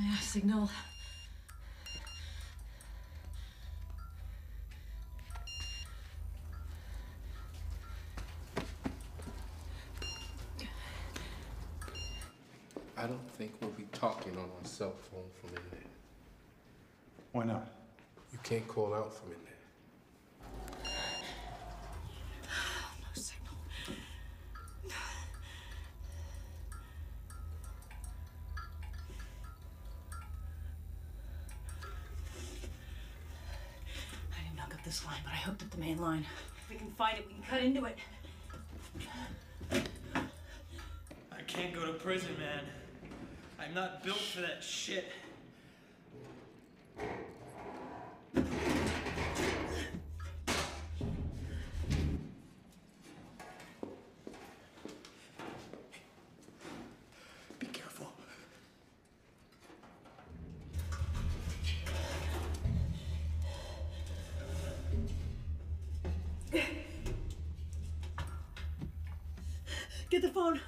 Yeah, signal. I don't think we'll be talking on our cell phone from in there. Why not? You can't call out from in there. No signal. I didn't hook up this line, but I hooked up the main line. If we can find it, we can cut into it. I can't go to prison, man. I'm not built for that shit. Get the phone.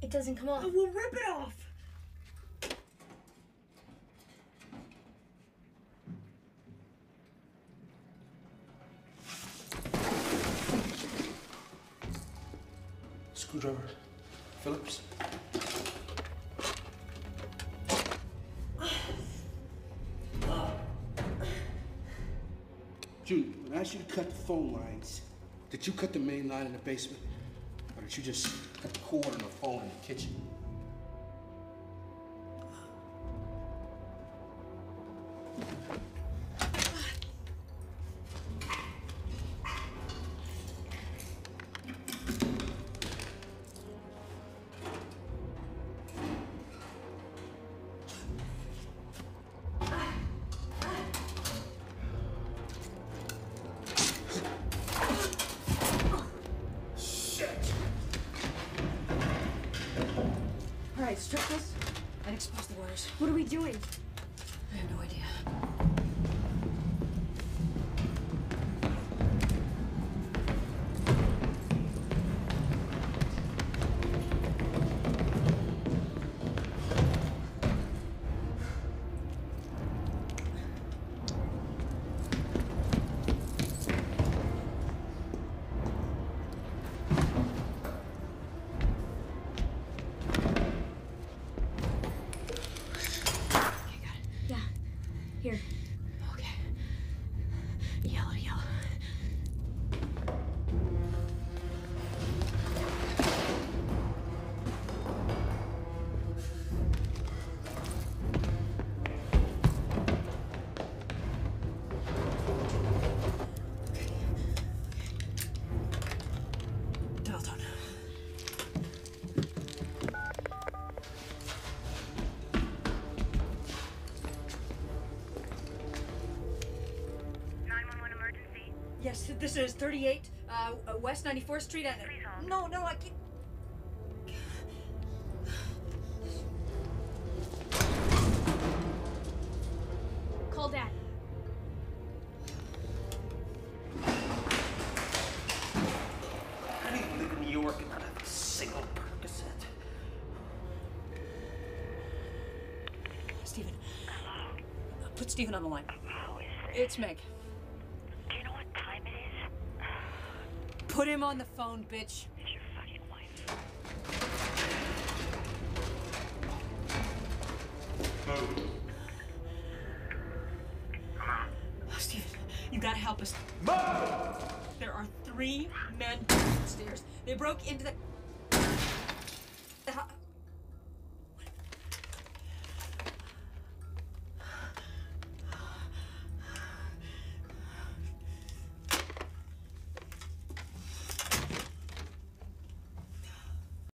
It doesn't come off. We'll rip it off. Screwdriver. Phillips. Junior, when I asked you to cut the phone lines, did you cut the main line in the basement? Or did you just cut the cord on the phone in the kitchen? All right, strip this and expose the wires. What are we doing? I have no idea. Here. Yes, this is 38 uh, uh, West 94th Street. And Please hold. no, no, I can't. Call Dad. How do you live in New York and not have a single Percocet? Stephen. Uh, Put Stephen on the line. Who is this? It's Meg. Put him on the phone, bitch. It's your oh, fucking wife. Stephen, you gotta help us. Move! There are three men downstairs. They broke into the. the